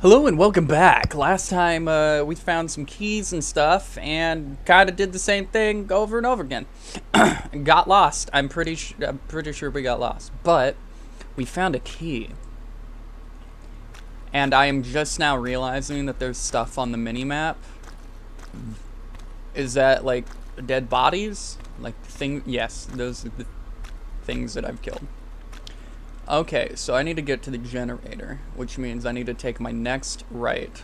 Hello and welcome back. Last time uh, we found some keys and stuff and kind of did the same thing over and over again. got lost. I'm pretty I'm pretty sure we got lost, but we found a key. And I am just now realizing that there's stuff on the mini map. Is that like dead bodies? Like thing? Yes, those are the things that I've killed. Okay, so I need to get to the generator, which means I need to take my next right.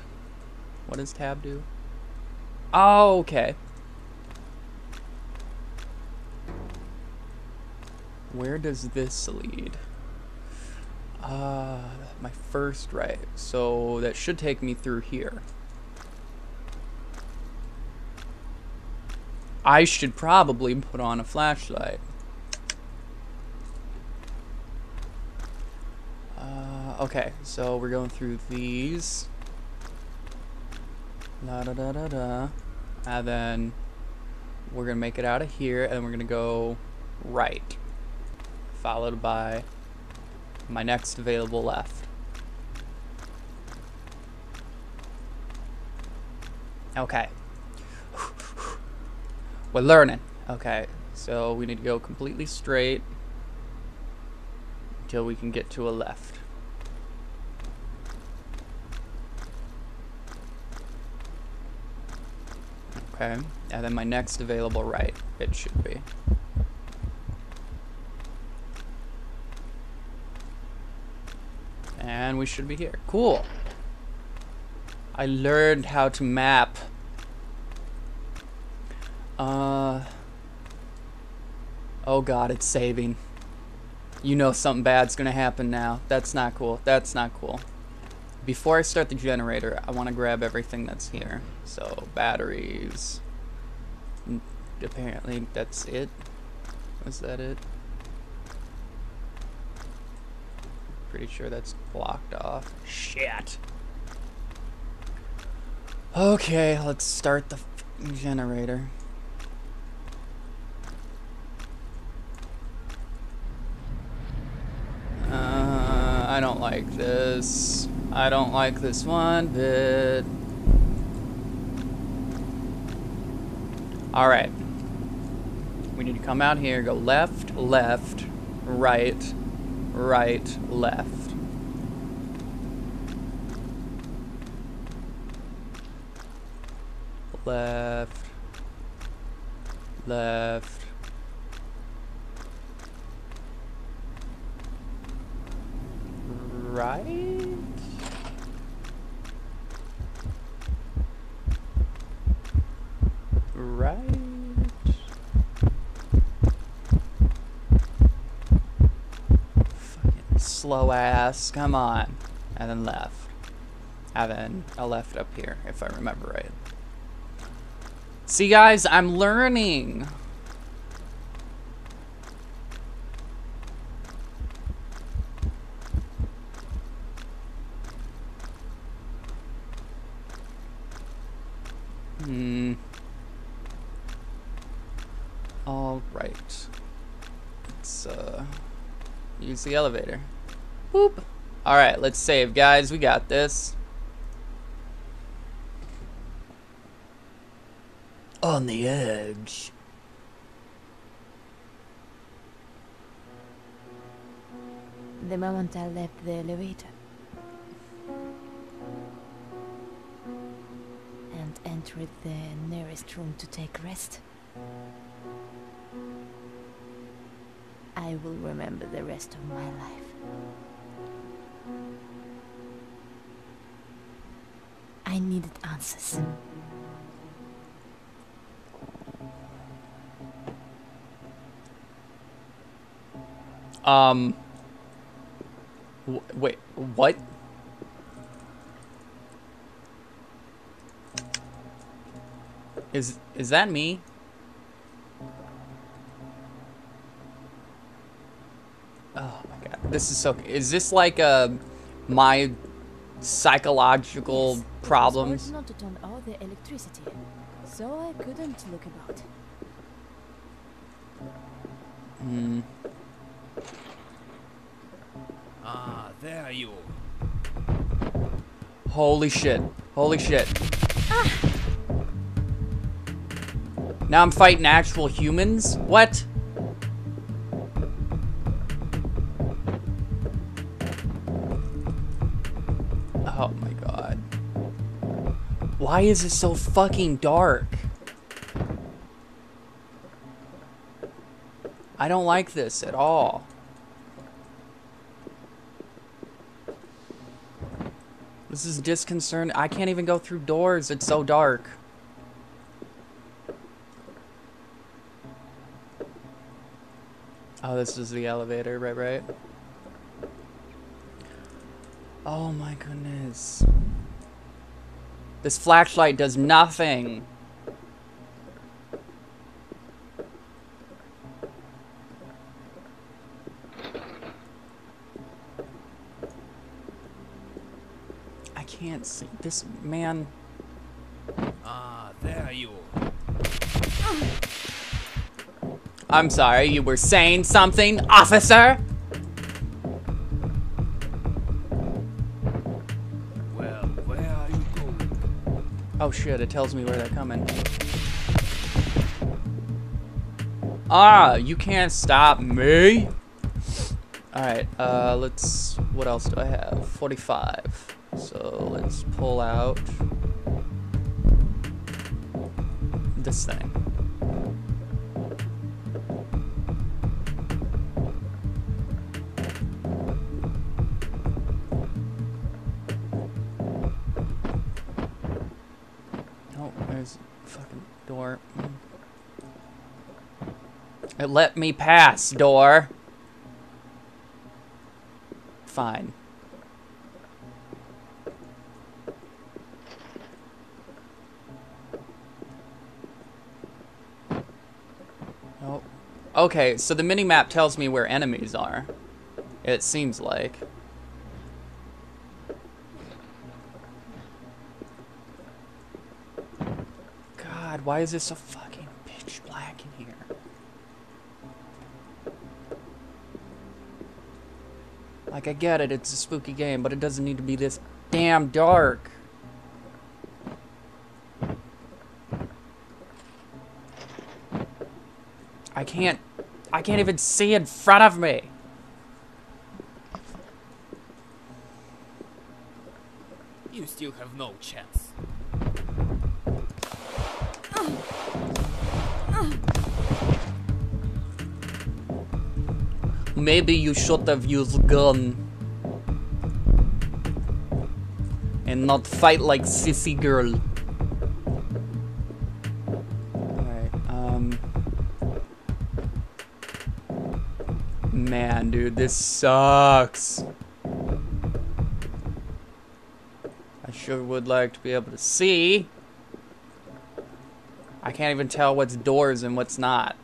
What does tab do? Oh, okay. Where does this lead? Uh, my first right. So that should take me through here. I should probably put on a flashlight. Okay, so we're going through these. Da da da da da. And then we're gonna make it out of here, and we're gonna go right, followed by my next available left. Okay. We're learning. Okay, so we need to go completely straight until we can get to a left. Okay, and then my next available right, it should be. And we should be here. Cool. I learned how to map. Uh. Oh god, it's saving. You know something bad's gonna happen now. That's not cool. That's not cool. Before I start the generator, I want to grab everything that's here. So, batteries. Apparently, that's it. Is that it? Pretty sure that's blocked off. Shit. Okay, let's start the generator. Uh, I don't like this. I don't like this one bit. Alright. We need to come out here, go left, left, right, right, left. Left, left. Right? Right? Fucking slow ass, come on. And then left. And then a left up here, if I remember right. See guys, I'm learning. Hmm. All right. Let's uh the elevator. Whoop. All right, let's save, guys. We got this. On the edge. The moment I left the elevator and entered the nearest room to take rest, I will remember the rest of my life. I needed answers. Um. Wait, what? Is is that me? This is so. Is this like uh, my psychological Yes, problems? not to turn off the electricity, so I couldn't look about. Hmm. Ah, there you. Holy shit. Holy shit. Now I'm fighting actual humans? What? Why is it so fucking dark? I don't like this at all. This is disconcerting. I can't even go through doors. It's so dark. Oh, this is the elevator, right, right? Oh my goodness. This flashlight does nothing. I can't see this man. Ah, there you. are. I'm sorry, you were saying something, officer? Oh shit, it tells me where they're coming. Ah, you can't stop me. Alright, uh, let's, what else do I have? 45. So let's pull out this thing. Let me pass, door. Fine. Oh. Okay, so the mini-map tells me where enemies are. It seems like. God, why is this so fucking pitch black in here? Like, I get it, it's a spooky game, but it doesn't need to be this damn dark. I can't, I can't even see in front of me. You still have no chance. Maybe you should have used gun. And not fight like sissy girl. Alright, um... Man, dude, this sucks. I sure would like to be able to see. I can't even tell what's doors and what's not.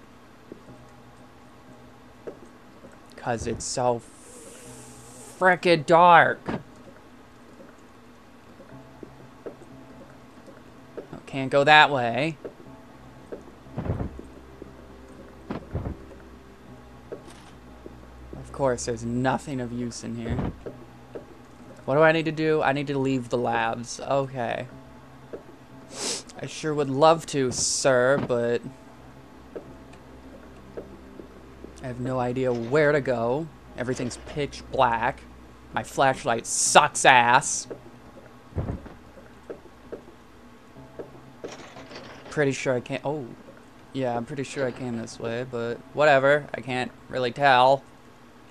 Cause it's so frickin' dark. Oh, can't go that way. Of course, there's nothing of use in here. What do I need to do? I need to leave the labs. Okay. I sure would love to, sir, but... I have no idea where to go. Everything's pitch black. My flashlight sucks ass. Pretty sure I can't. Oh, yeah, I'm pretty sure I came this way, but whatever. I can't really tell.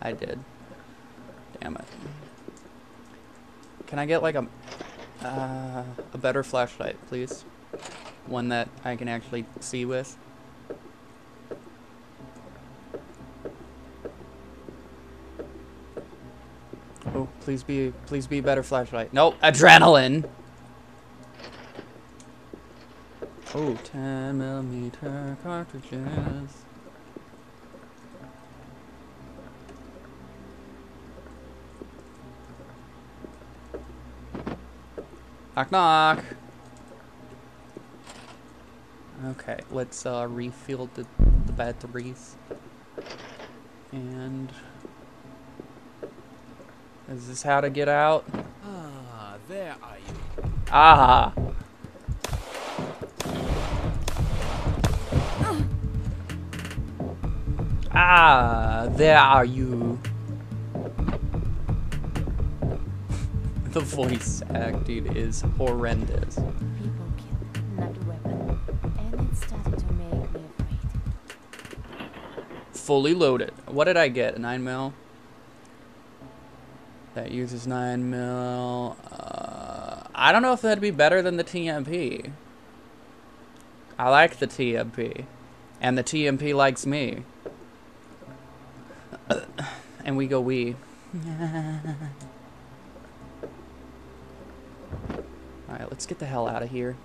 I did. Damn it. Can I get like a uh, a better flashlight, please? One that I can actually see with. Oh, please be, please be better flashlight. Nope, adrenaline. Oh, 10 millimeter cartridges. Knock knock. Okay, let's uh, refill the, the batteries. And is this how to get out? Ah, there are you? Ah. Ah, there are you. the voice acting is horrendous. People killed, not weapon. And it started to make me afraid. Fully loaded. What did I get? A 9 mil? That uses 9 mil. Uh, I don't know if that'd be better than the TMP. I like the TMP. And the TMP likes me. and we go we. Alright, let's get the hell out of here.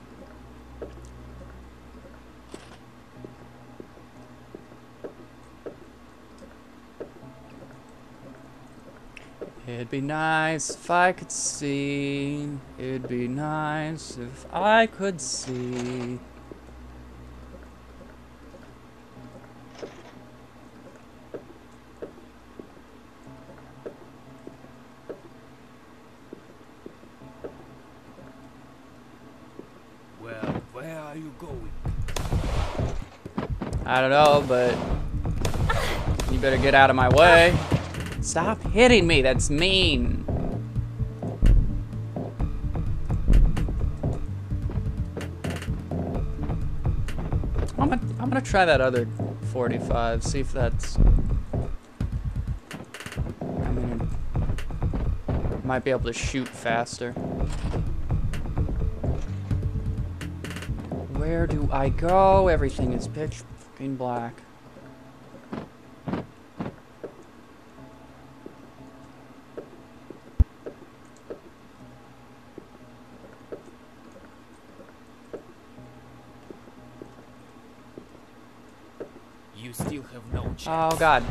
It'd be nice if I could see. It'd be nice if I could see. Well, where are you going? I don't know, but you better get out of my way. Stop hitting me, that's mean. I'm gonna, I'm gonna try that other 45, see if that's. I mean, might be able to shoot faster. Where do I go? Everything is pitch fucking black. You still have no chance. Oh god.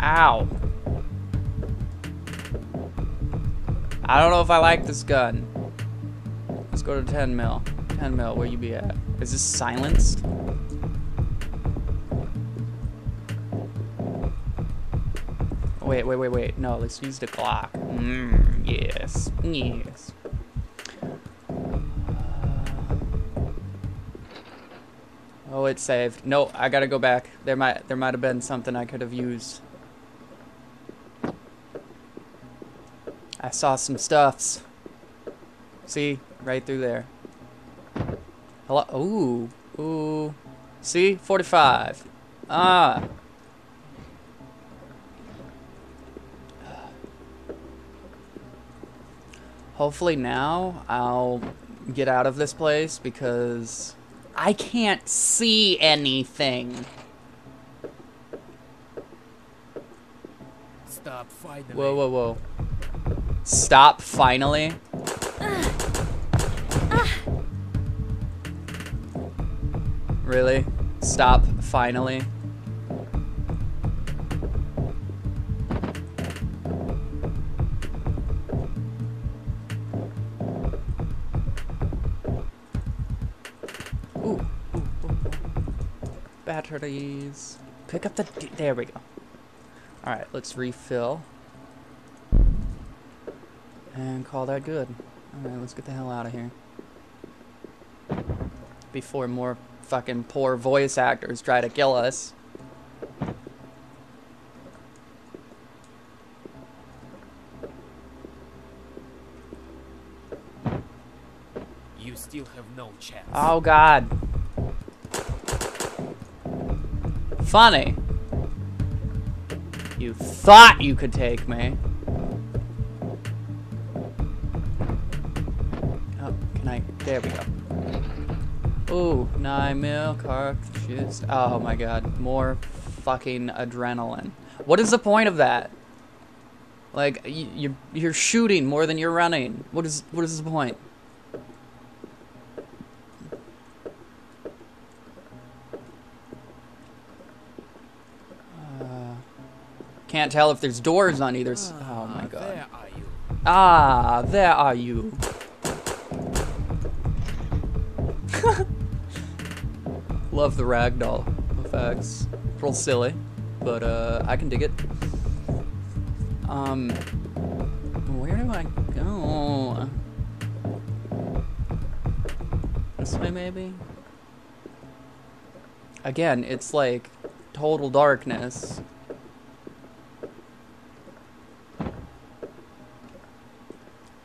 Ow. I don't know if I like this gun. Let's go to 10 mil. 10 mil, where you be at? Is this silenced? Wait, wait, wait, wait. No, let's use the Glock. Mm, yes. Yes. Oh, it saved. No, I gotta go back. There might there might have been something I could have used. I saw some stuffs. See, right through there. Hello. Ooh, ooh. See, 45. Ah. Hopefully now I'll get out of this place because I can't see anything. Stop fighting. Whoa, whoa, whoa. Stop finally. Really? Stop finally. Batteries. Pick up the. D there we go. Alright, let's refill. And call that good. Alright, let's get the hell out of here. Before more fucking poor voice actors try to kill us. You still have no chance. Oh god. Funny. You thought you could take me. Oh, can I? There we go. Ooh, 9 mil cartridges. Oh my god, more fucking adrenaline. What is the point of that? Like, you, you're shooting more than you're running. What is, what is the point? Can't tell if there's doors on either s- Oh my Ah, god. Where are you? Ah, there are you. Love the ragdoll effects. Real silly, but uh, I can dig it. Um, where do I go? This way, maybe? Again, it's like total darkness.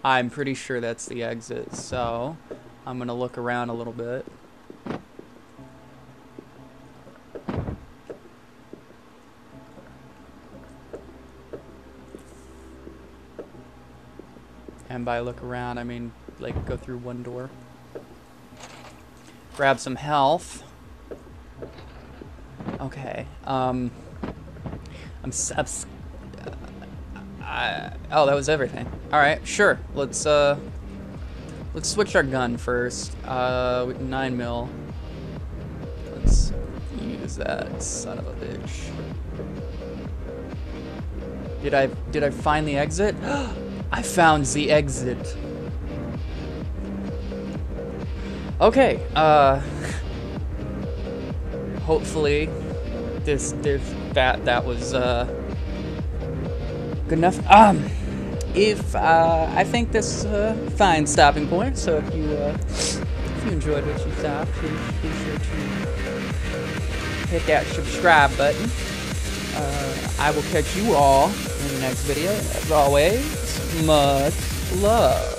I'm pretty sure that's the exit, so I'm gonna look around a little bit. And by look around, I mean like go through one door. Grab some health. Okay. Um. I'm. I'm I, oh, that was everything. All right, sure. Let's uh. Let's switch our gun first. Uh, nine mil. Let's use that son of a bitch. Did I did I find the exit? I found the exit. Okay. Uh. Hopefully, this this that that was uh good enough. Um, if uh, I think this is a fine stopping point. So if you uh, if you enjoyed what you saw, please be sure to hit that subscribe button. Uh, I will catch you all in the next video. As always, much love.